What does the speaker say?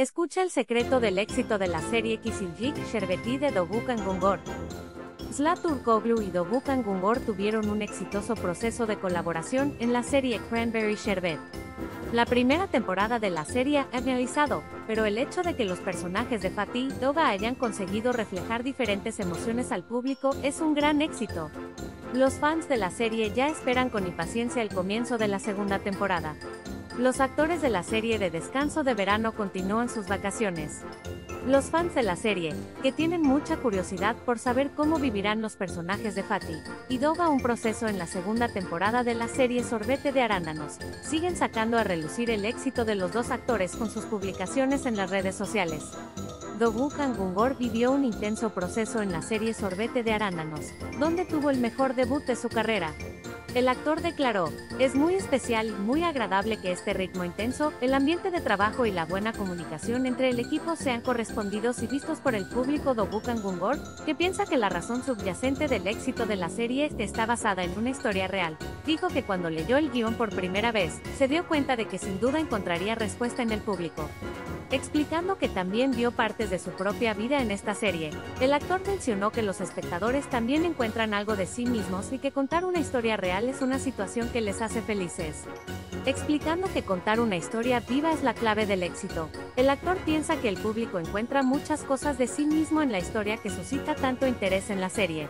Escucha el secreto del éxito de la serie Kisiljik Sherbeti de Dogukan Gungor. Zlaturkoglu y Dogukan Gungor tuvieron un exitoso proceso de colaboración en la serie Cranberry Sherbet. La primera temporada de la serie ha finalizado, pero el hecho de que los personajes de Fatih y Doga hayan conseguido reflejar diferentes emociones al público es un gran éxito. Los fans de la serie ya esperan con impaciencia el comienzo de la segunda temporada. Los actores de la serie de descanso de verano continúan sus vacaciones. Los fans de la serie, que tienen mucha curiosidad por saber cómo vivirán los personajes de Fatih y Doga un proceso en la segunda temporada de la serie Sorbete de Arándanos, siguen sacando a relucir el éxito de los dos actores con sus publicaciones en las redes sociales. Dogu Kangungor vivió un intenso proceso en la serie Sorbete de Arándanos, donde tuvo el mejor debut de su carrera, el actor declaró, es muy especial y muy agradable que este ritmo intenso, el ambiente de trabajo y la buena comunicación entre el equipo sean correspondidos y vistos por el público Dobukan Gungor, que piensa que la razón subyacente del éxito de la serie está basada en una historia real. Dijo que cuando leyó el guion por primera vez, se dio cuenta de que sin duda encontraría respuesta en el público explicando que también vio partes de su propia vida en esta serie. El actor mencionó que los espectadores también encuentran algo de sí mismos y que contar una historia real es una situación que les hace felices. Explicando que contar una historia viva es la clave del éxito, el actor piensa que el público encuentra muchas cosas de sí mismo en la historia que suscita tanto interés en la serie.